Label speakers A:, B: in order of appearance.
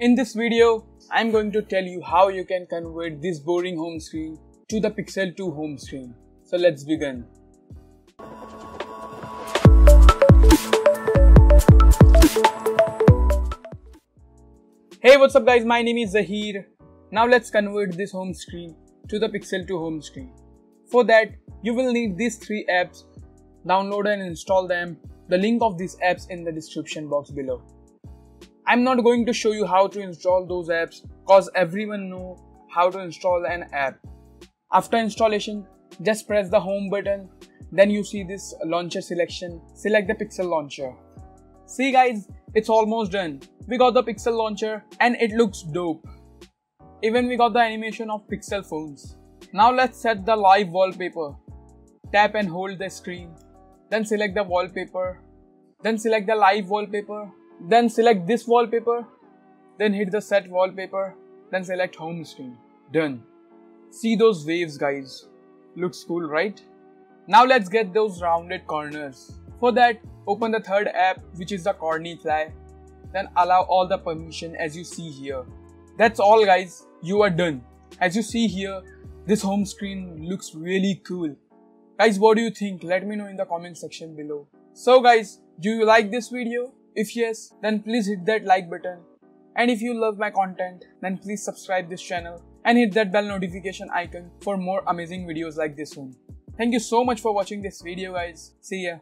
A: In this video, I'm going to tell you how you can convert this boring home screen to the Pixel 2 home screen. So let's begin. Hey what's up guys my name is Zahir. Now let's convert this home screen to the Pixel 2 home screen. For that you will need these three apps. Download and install them. The link of these apps in the description box below. I'm not going to show you how to install those apps cause everyone know how to install an app. After installation just press the home button then you see this launcher selection. Select the Pixel launcher. See guys it's almost done. We got the Pixel launcher and it looks dope. Even we got the animation of Pixel phones. Now let's set the live wallpaper. Tap and hold the screen. Then select the wallpaper. Then select the live wallpaper. Then select this wallpaper. Then hit the set wallpaper. Then select home screen. Done. See those waves guys. Looks cool right? Now let's get those rounded corners. For that, open the third app which is the Cornerfly. Then allow all the permission as you see here. That's all guys, you are done. As you see here, this home screen looks really cool. Guys, what do you think? Let me know in the comment section below. So guys, do you like this video? If yes, then please hit that like button. And if you love my content, then please subscribe this channel and hit that bell notification icon for more amazing videos like this one. Thank you so much for watching this video guys. See ya.